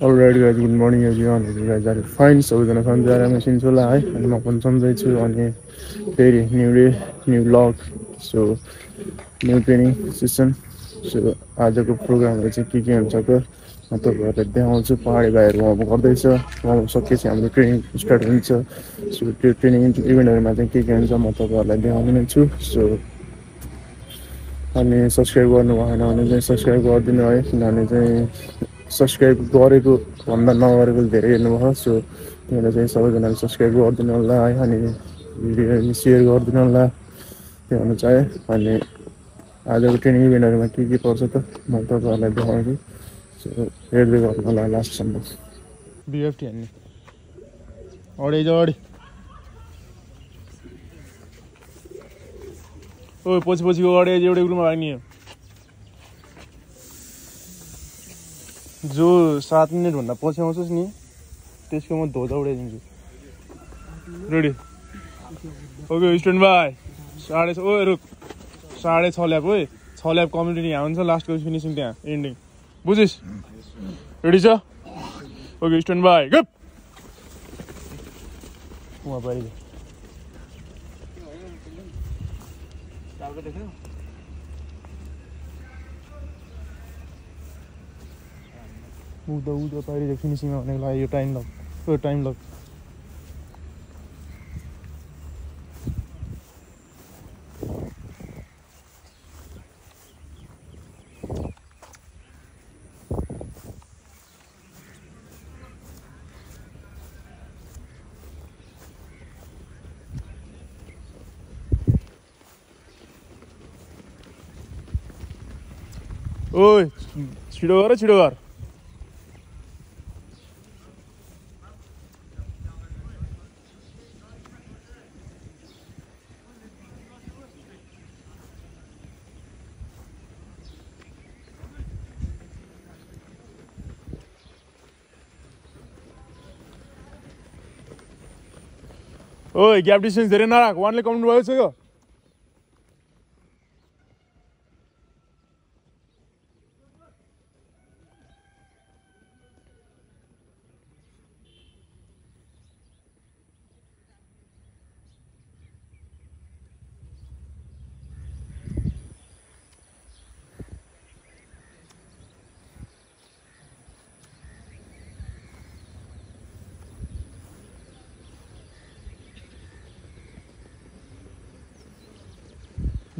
Alright guys good morning everyone guys are fine सबैजना सन्चै आरामै सिन्छु होला है अनि म पनि सन्चै छु अनि फेरि new day new vlog so new training session so आजको प्रोग्रामहरू चाहिँ के के हुन्छ त म तपाईँहरूलाई देखाउँछु पहाडी भाइहरू अब गर्दैछ उहाँहरू सकिएपछि हाम्रो ट्रेनिङ स्टार्ट हुन्छ सो त्यो ट्रेनिङ इभेन्टहरूमा चाहिँ के के हुन्छ म तपाईँहरूलाई देखाउने नै छु सो अनि सब्सक्राइब गर्नु भएन भने चाहिँ सब्सक्राइब गरिदिनु है किनभने चाहिँ सब्सक्राइब गरेको भन्दा नगरेको धेरै हेर्नुभयो। सो त्यही भएर चाहिँ सबैजनाले सब्सक्राइब गरिदिनु होला है। अनि भिडियो सेयर गरिदिनु होला त्यो हुनु चाहे अनि आजको ट्रेनिङ इभेन्टहरूमा के के पर्छ त म तपाईँहरूलाई देखाउँछु। सो हेर्दै गर्नु होला लास्टसम्म बिएफटी हान्ने। ओ पछि पछिको अढाइ एउटै ग्रुपमा भाग्ने जो सात मिनटभन्दा पछि आउँछस् नि त्यसको म ध्वजा उडाइदिन्छु। रेडी ओके स्ट्यान्ड बाई साढे छ ओ रुक। साढे छ ल्याप है छ ल्याप कम्युनिटी यहाँ हुन्छ लास्टको फिनिसिङ त्यहाँ एन्डिङ बुझिस्? रेडी छ? ओके स्ट्यान्ड बाई गप उहाँ पारि उँधो उँधो पारि फिनिसिङमा भनेको लागि यो टाइम लग यो टाइम लग। ओइ छिटो गर छिटो गर। ओइ ग्याप डिस्टेन्स धेरै नराख वानले कमाउनु भएको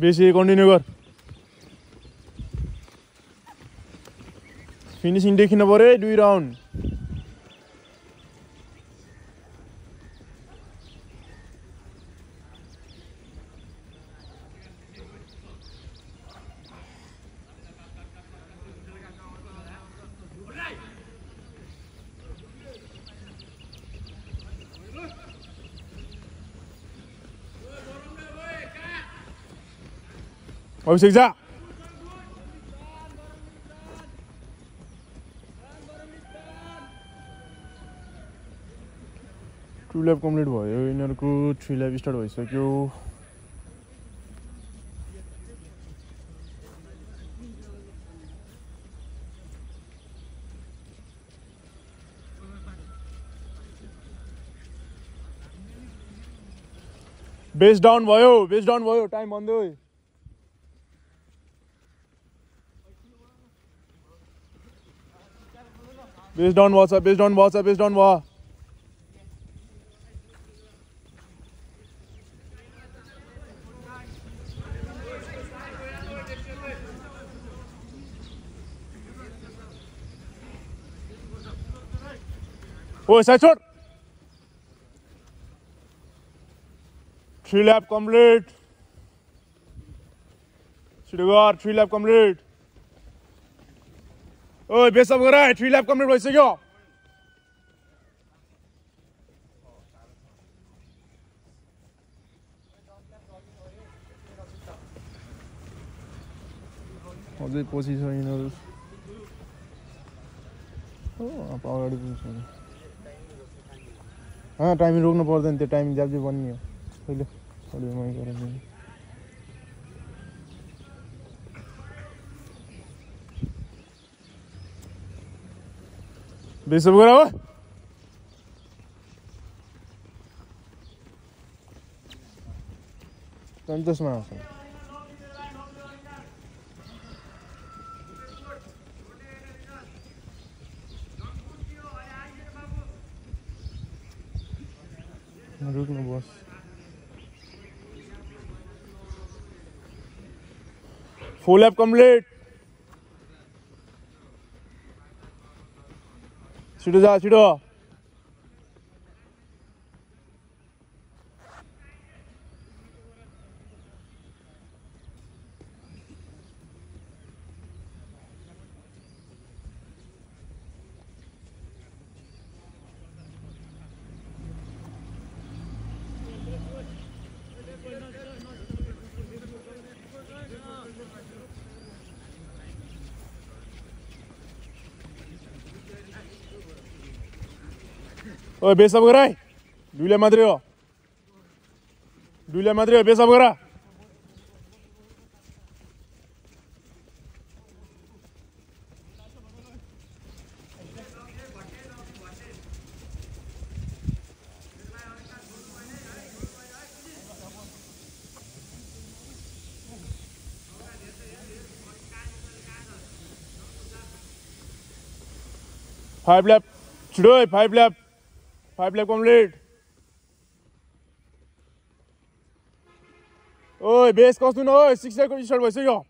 बेसी कन्टिन्यू गर फिनिसिङ देखिन पऱ्यो है दुई राउन्ड अभिषेक जा टु ल्याब कम्प्लिट भयो यिनीहरूको थ्री ल्याब स्टार्ट भइसक्यो बेस डाउन भयो बेस डाउन भयो टाइम भन्दै बेस डाउन भएको छ बेस डाउन भएको छ बेस डाउन भयो ओ साइड छोड थ्री लैप कंप्लीट छिटो थ्री लैप कंप्लीट ओइ बेसअप गर है थ्री ल्याप कम्प्लिट भइसक्यो अझै पछि छ यिनीहरू अगाडि पुग्छ टाइमिङ रोक्नु पर्दैन त्यो टाइमिङ ज्याप्जे बन्ने हो। कहिले मै गरेर Bisa berapa? Tantas masuk. Meruk na bos. Full lap complete. छिटो जा छिटो ओए बेसब गर है दुईलाई मात्रै हो दुईलाई मात्रै हो बेसब गर फाइभ ल्याप छिटो है five lap five lap complete ओइ बेस कस्तो न ओइ सिक्स ल्यापको स्टार्ट भइसक्यो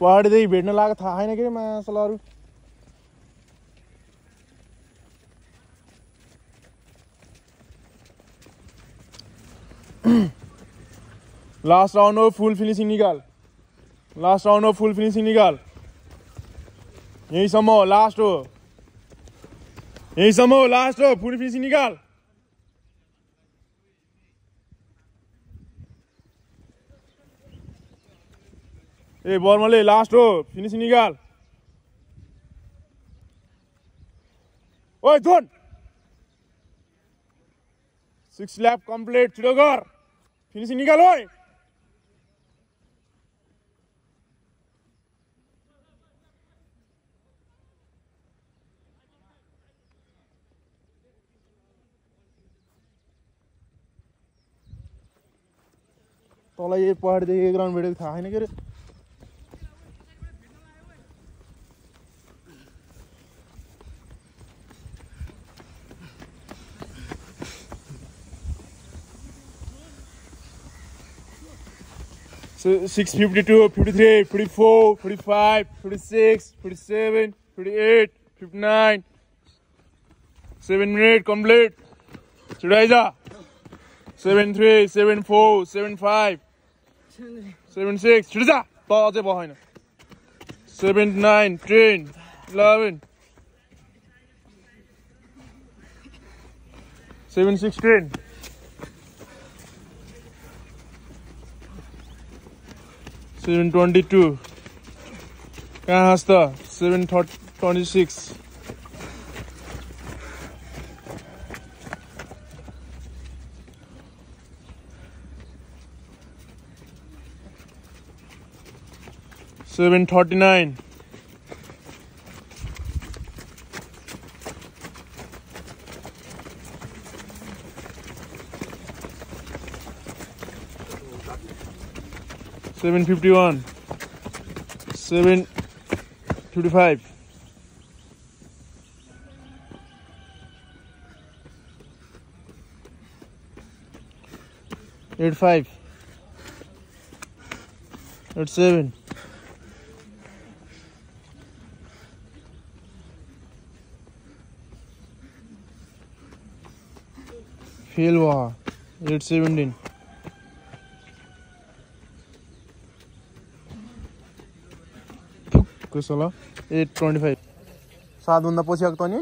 पहाडदेखि भेट्न लागेको थाहा छैन के मासलहरू लास्ट राउन्ड हो फुल फिनिसिङ निकाल लास्ट राउन्ड हो फुल फिनिसिङ निकाल यहीँसम्म हो लास्ट हो यहीँसम्म हो लास्ट हो फुल फिनिसिङ निकाल ए बर्मले लास्ट हो फिनिसिङ निकाल ओइ जोन सिक्स ल्याप कम्प्लिट छिटो गर फिनिसिङ निकाल ओइ तँलाई यो पहाडदेखि एक राउन्ड भेटेको थाहा छैन के अरे So 652, 53, 54, 55, 56, 57, 58, 59. 7 minute complete. Should I जा 73, 74, 75, 76. छिटो जा त अझै बसेन 79, 10, 11, 7, 16. सेभेन ट्वेन्टी टू कहाँ छ त seven twenty six 7.39. Seven fifty one, seven fifty five, eight five, eight seven, Fail war. Eight seventeen. कसो ल एट ट्वेन्टी फाइभ सातभन्दा पछि आएको त नि?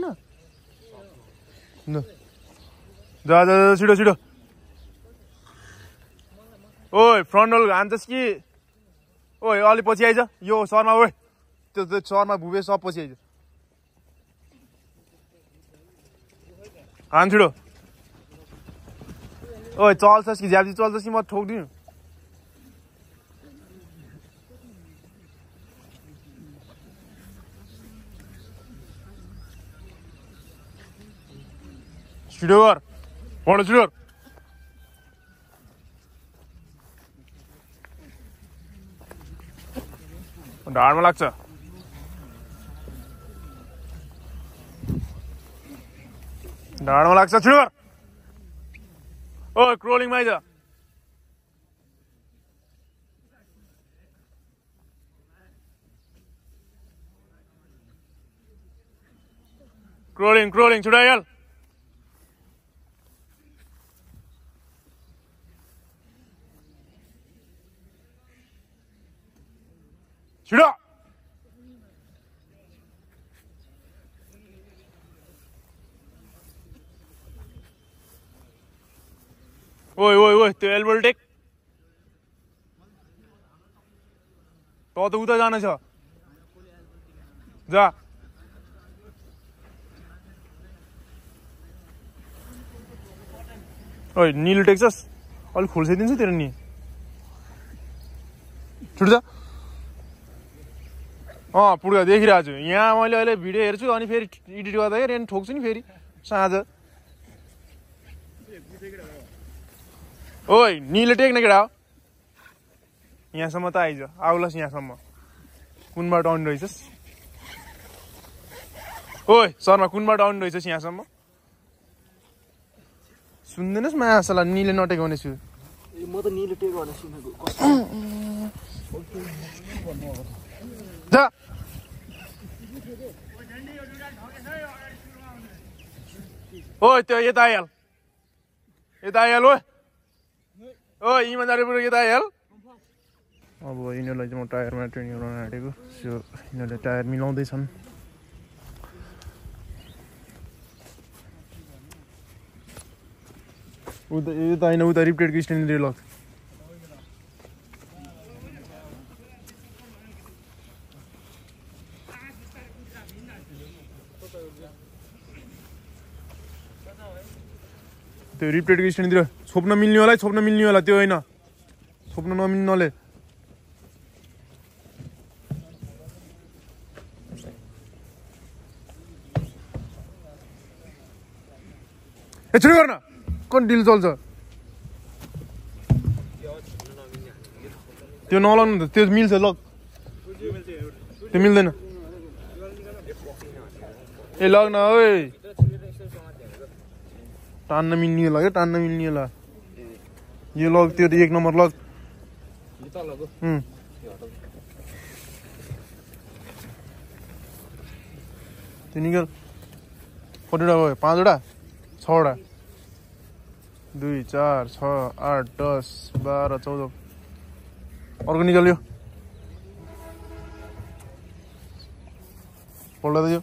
होइन जा जा जा, छिटो छिटो ओइ फ्रन्ट रोल हान्छस् कि। ओइ अलिक पछि आइज यो शर्मा ओइ त्यो त्यो शर्मा भुवे सब पछि आइज हान छिडो ओइ चल्छस् कि झ्याप्ची चल्छस् कि म ठोकिदिउँ छिडो गर पढ गर। ढाडमा लाग्छ ढाडमा लाग्छ छिडो Oh, crawling major. Crawling, crawling, Chudayal. Shoot up! ओइ ओइ ओइ त्यो एल्बोल टेक त त उता जाने छ जा ओइ निलो टेक्छस् अलिक खोल्साइदिन्छ तेरो नि छुट जा अँ पुड्का देखिरहेको छु यहाँ मैले अहिले भिडियो हेर्छु अनि फेरि एडिट गर्दाखेरि अनि ठोक्छु नि फेरि साँझ ओइ निलो टेक्ने केटा? हो यहाँसम्म त आइज आउलास् यहाँसम्म। कुन बाटो आउने रहेछस्? ओइ शर्मा कुन बाटो आउने रहेछस् यहाँसम्म? सुन्दैनस् निले नटेकाउने छु म त निलो सुनेको जा। ओइ त्यो यता आइहाल। यता आइहाल ओ ओ इमान्दारी यता आइहाल अब यिनीहरूलाई चाहिँ म टायरमा ट्रेनिङ गराउन आँटेको सो यिनीहरूले टायर मिलाउँदैछन्। उता यता होइन उता रिप्टेडको स्ट्यान्ड लग त्यो रिप्लेटको स्ट्यान्डतिर छोप्न मिल्ने होला है छोप्न मिल्ने होला त्यो होइन। छोप्न नमिल्नले ए छिटो गर्न कुन डिल चल्छ त्यो नलाउनु त त्यो मिल्छ लग त्यो मिल्दैन ए लग न ओइ टान्न मिल्ने होला क्या टान्न मिल्ने होला यो लग त्यो एक नम्बर लग। त्यो निकल कतिवटा भयो? पाँचवटा? छवटा? दुई चार छ आठ दस बाह्र चौध। अर्को निकाल्यो। पल्ट त यो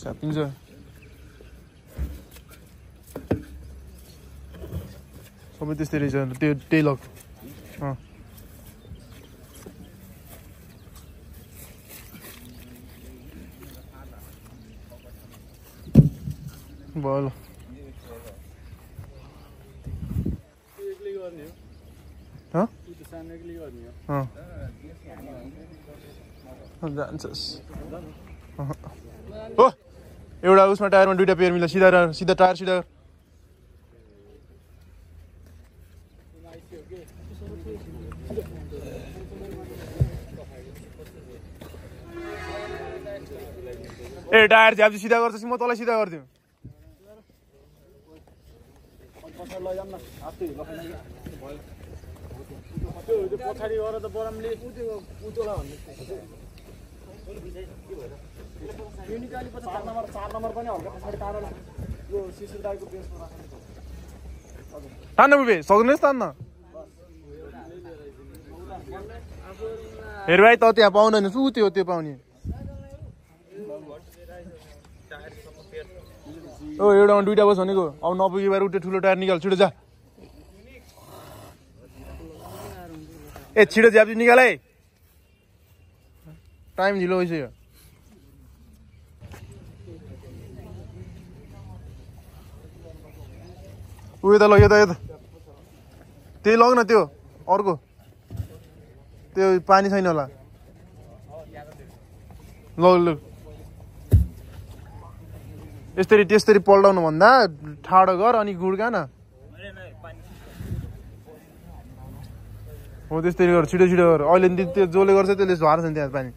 छ्यापिन्छ सबै त्यस्तै रहेछ अन्त त्यो त्यही लग अँ भयो ल जान्छस्। हो एउटा उसमा टायरमा दुइटा पेयर मिला सिधा सिधा टायर सिधा। ए टायर झ्याप्ची सिधा गर्छ म तँलाई सिधा गरिदिउँ पछाडि गएर त बरामले यो निकाली पछि चार नम्बर चार नम्बर पनि हल्का पछाडि तार यो शिशिर दाईको बेसमा राख्नु तान्न बुबे सक्नुहुनेस् तान्न? हेर भाइ त त्यहाँ पाउँदैन। छु त्यो त्यो पाउने। ओ एउटामा दुइटा बस भनेको। अब नपुगे भएर उठ्यो ठुलो टायर निकाल छिटो जा। ए छिटो झ्याप्ची निकाल है। टाइम ढिलो भइसक्यो। ऊ यता ल यता यता त्यही लग न त्यो अर्को। त्यो पानी छैन होला। ल यसरी त्यसरी पल्टाउनु भन्दा ठाडो गर अनि गुड्का न हो त्यसरी गर छिटो छिटो गर। अहिले त्यो जसले गर्छ त्यसले झार्छ नि त्यहाँ पानी।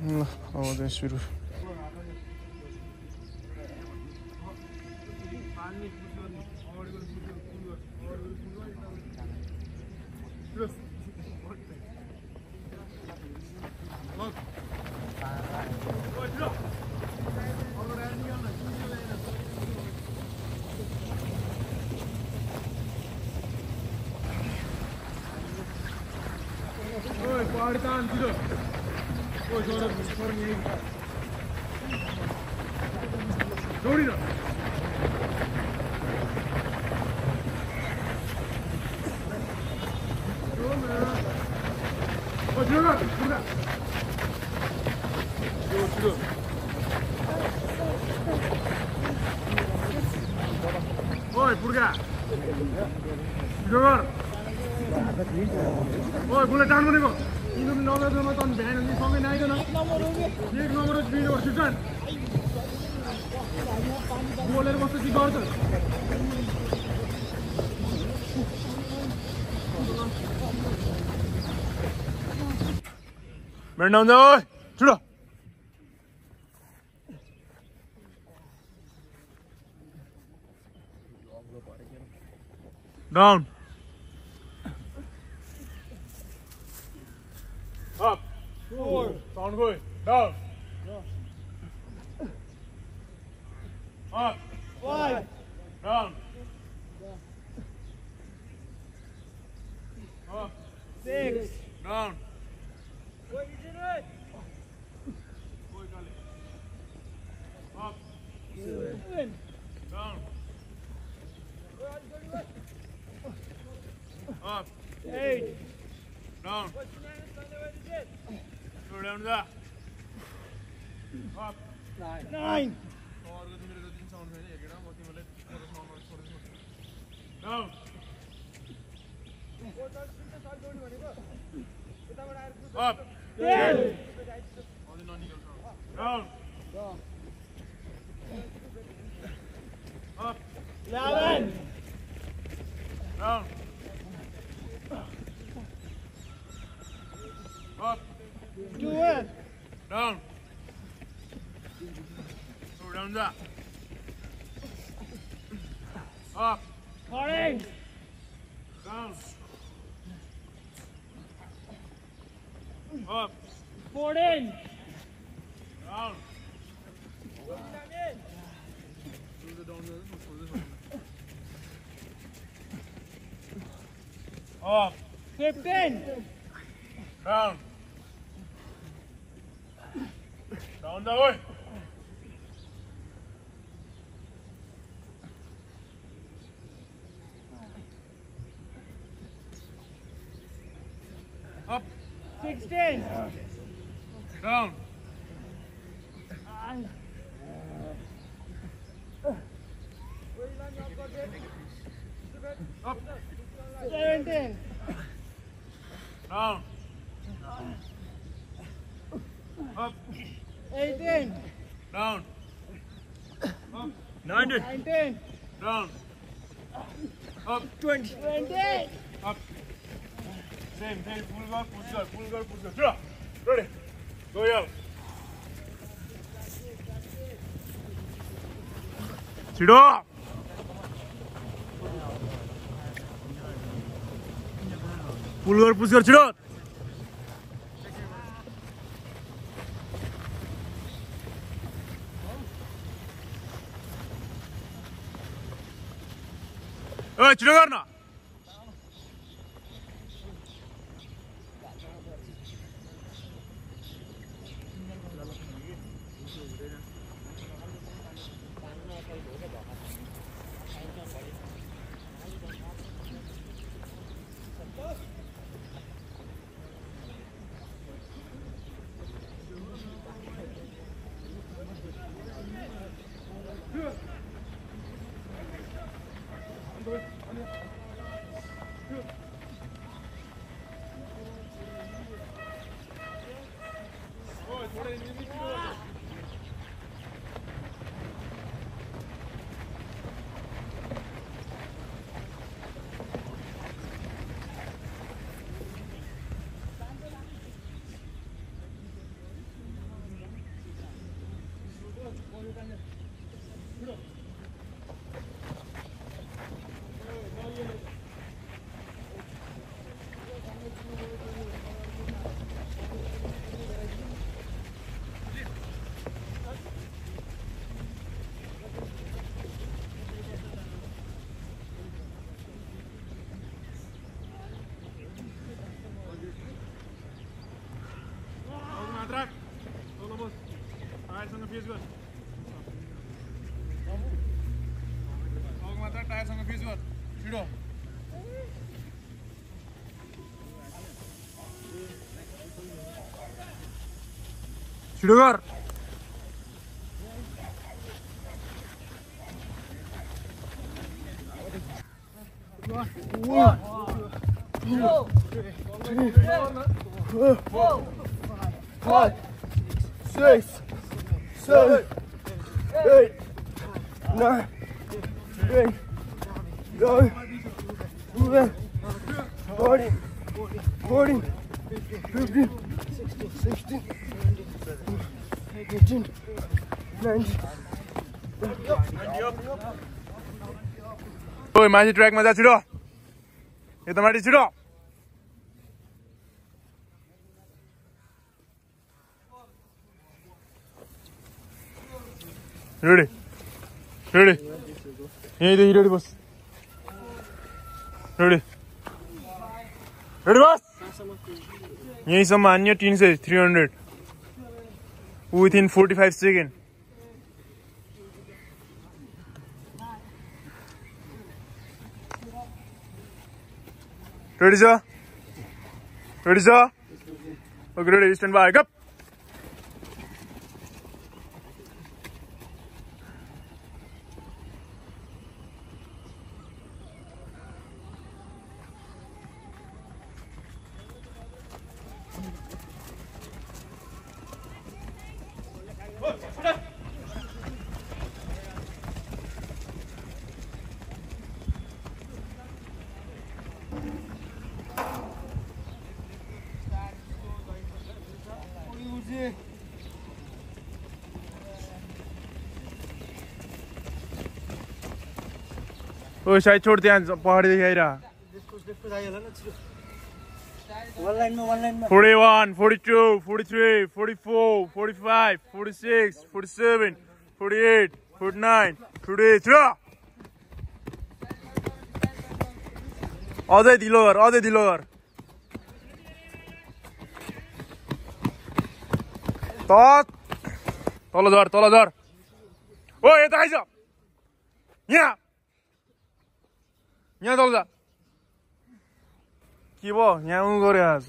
الله الله ده شروع ल अब चाहिँ सुरु ओइ पुर्खा छिटो गर ओइ बुलेट टान भनेको तिम्रो पनि नगर्दैमा त भ्यान अनि सँगै नआइकन एक नम्बर बिलो सुटान बोलेर बस्छ कि गर्छ हुन्छ ओइ छिटो Down. Up. Do it. Down. Go down that. Up. Morning. Down. Up. Board in. Down. Up. Flip in. Down. Sağında oy. Up. 16. Down. Up. 20. 20. Up. Same, same. Full guard, push guard, full guard, push guard. Draw. Ready. Go young. Sit up. Full guard, push guard, sit up. छिटो गर्न Шлюгар! Пять, шесть, семь, eight, nine, ten, eleven, twelve, thirteen, fourteen, fifteen, sixteen. Eighteen, nineteen. ओइ माथि ट्र्याकमा जा छिडो यता माथि छिडो ready. Ready. यहीँदेखि रेडी बस। रेडी। रेडी बस। यहीँसम्म हान्यो तिन सय three hundred. within 45 seconds. Ready, sir? Ready, sir? Okay, ready, stand by, Go. ओ साइड छोड त्यहाँ पहाडीदेखि आइरह forty one forty two forty three forty four forty five forty six forty seven forty eight forty nine forty छ अझै ढिलो गर अझै ढिलो त तल झर तल झर ओ यता आइज यहाँ। यहाँ तल जा के भयो यहाँ उ गरे आज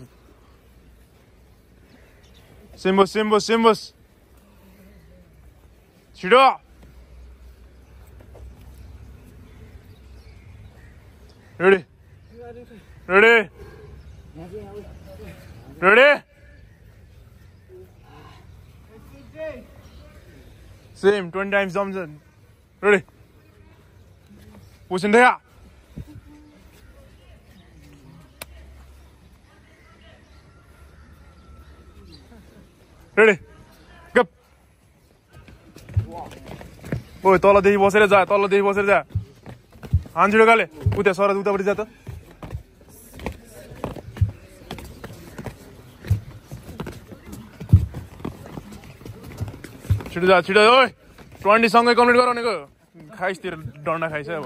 सिम्बस सिम्बस सिम्बस छिटो ready ready ready same twenty times जम्सन ready पोसिन रेडी गप ओ तलदेखि बसेर जा तलदेखि बसेर जा। हान छिटो गाले। उता सर उतापट्टि जा त। छिटो जा छिटो ओइ ट्वेन्टी सँगै कम्प्लिट गर भनेको। खाइसतिर डन्डा खाइस अब।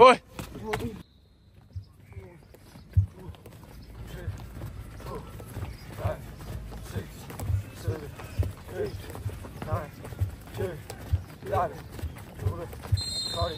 ओइ 2, yani. Şurada. Kari.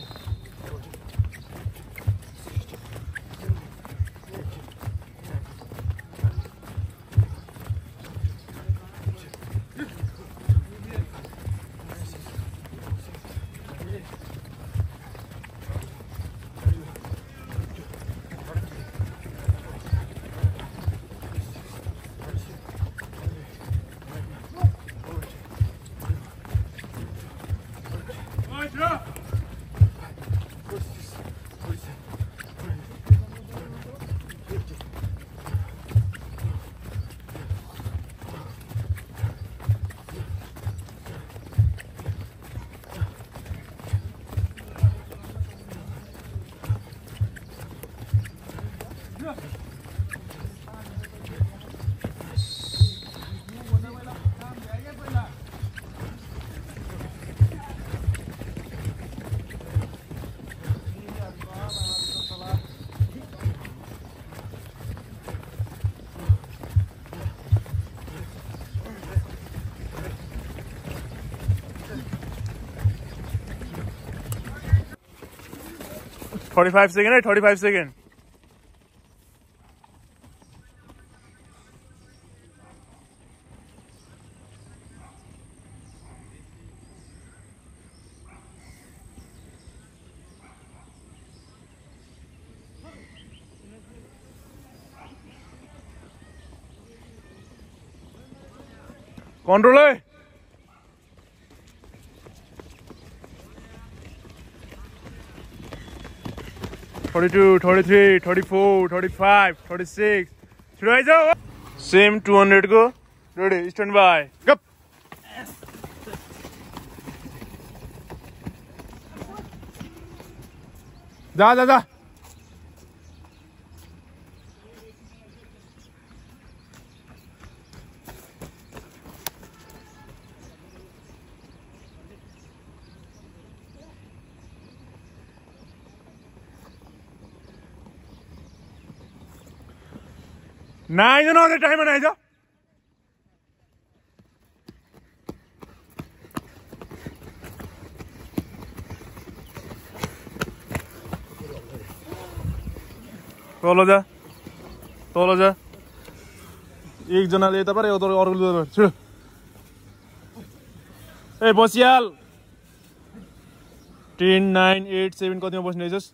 25 second, eh? 25 second. Controller. 22, 23, 24, 35, 36. Should I go? Same 200 go. Ready, stand by. Go. Da da da. नआइज न अझै टाइममा नआइज तल जा तल जा। एकजनाले यता उता पारे। छिटो ए Basyal ten nine eight seven कतिमा बस्ने रहेछस्?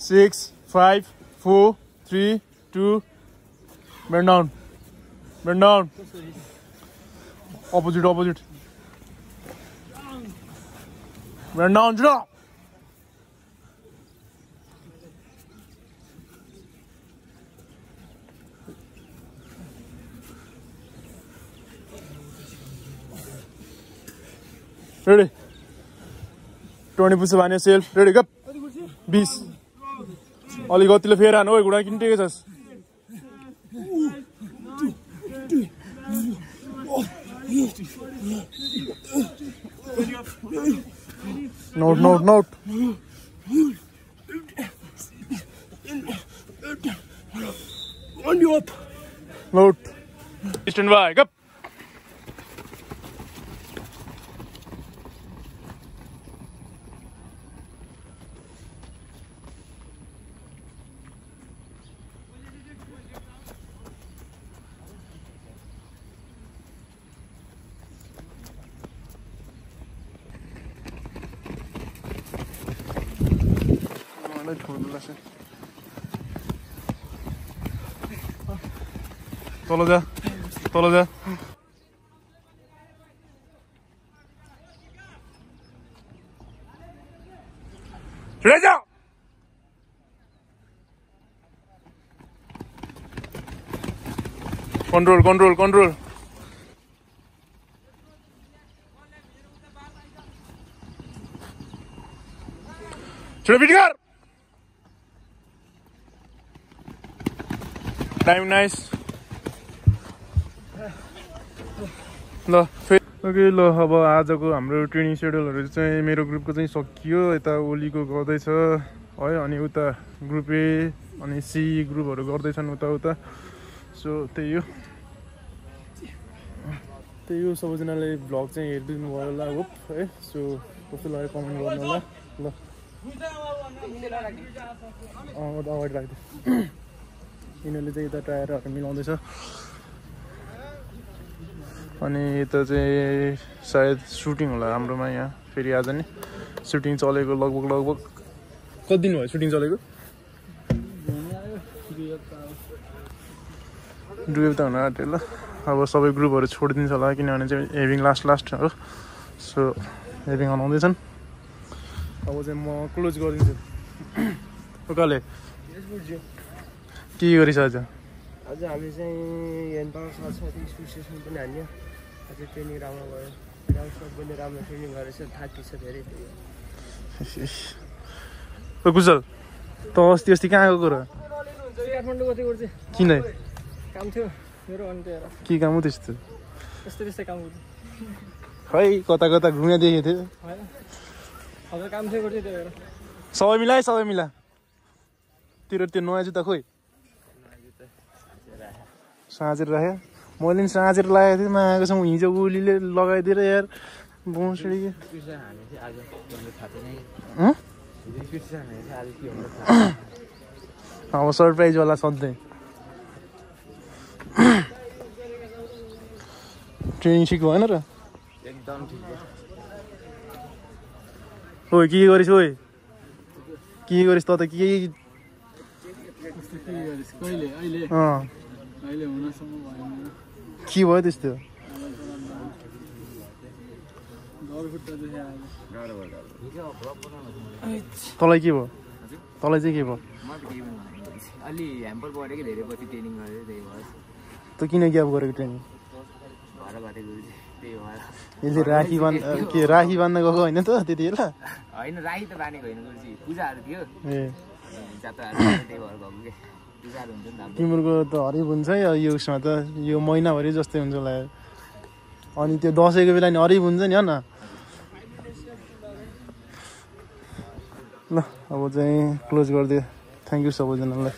Six five four three two bend down bend down. Opposite opposite. Bend down छिटो रेडी ट्वेन्टी पुग्छ भने सेल्फ रेडी गप बिस अलिक गतिले फेरि हानु है घुँडा किन टेकेको छस् Nood, nood, nood. On Eastern op. up. तल जा तल जा छिटै जा कन्ट्रोल कन्ट्रोल कन्ट्रोल छिटो पिट कर टाइम नाइस ल ओके ल अब आजको हाम्रो ट्रेनिङ सेड्युलहरू चाहिँ मेरो ग्रुपको चाहिँ सकियो यता ओलीको गर्दैछ है अनि उता ग्रुप ए अनि सी ग्रुपहरू गर्दैछन् उता उता। सो त्यही हो। त्यही हो सबैजनाले भ्लग चाहिँ हेरिदिनु भयो होला होप है। सो कस्तो लाग्यो कमेन्ट गर्नु होला। ल। अगाडि राखिदियो यिनीहरूले चाहिँ यता टायरहरू मिलाउँदैछ। अनि यता चाहिँ सायद सुटिङ होला हाम्रोमा यहाँ। फेरि आज नि सुटिङ चलेको लगभग लगभग। कति दिन भयो सुटिङ चलेको? दुई हप्ता हुन आँट्यो ल। अब सबै ग्रुपहरू छोडिदिन्छ होला किनभने चाहिँ हेभिङ लास्ट लास्ट हो। सो हेभिङ अनाउँदैछन् अब चाहिँ म क्लोज गरिदिन्छु। उकाले के गरिस् आज आज हामी चाहिँ पनि अझै ट्रेनिङ राम्रो भयो। राम्रो सबैले राम्रो ट्रेनिङ गरेछ थाकी छ धेरै ओ कुशल त अस्ति अस्ति कहाँ गएको र? किन? काम थियो मेरो अनि त्यही भएर के काम हो त्यस्तो? त्यस्तै त्यस्तै काम गर्छु खै कता कता घुमे देखेको थियो काम गर्छु त्यही भएर। सबै सबै मिला। तेरो त्यो नयाँ जुत्ता खोइ साँचेर राख्यो? मैले नि साँचेर लगाएको थिएँ मागेको छ हिजो उलीले लगाइदिएर यार बोसडी अब सरप्राइजवाला सधैँ। ट्रेनिङ ठिक भएन र? एकदम ठिक ओइ के गरिस् ओइ? के गरिस् त त के अहिले हुनसम्म भएन। के भयो त्यस्तो तँलाई के भयो? तँलाई चाहिँ के भयो। अलि ह्याम्पर पऱ्यो कि धेरै पछि ट्रेनिङ गरेँ त्यही भएर। तँ किन ग्याप गरेको ट्रेनिङ यसले राखी बान्ध के राखी बान्ध गएको होइन त त्यति बेला? होइन राई त बानेको होइन गुरुजी पूजाहरू थियो। ए। त्यही भएर गएको कि। तिम्रो त हरिब हुन्छ है यो उसमा त यो महिनाभरि जस्तै हुन्छ होला। अनि त्यो दसैँको बेला नि हरिब हुन्छ नि हो न? ल अब चाहिँ क्लोज गरिदियो। थ्याङ्क यू सबैजनालाई।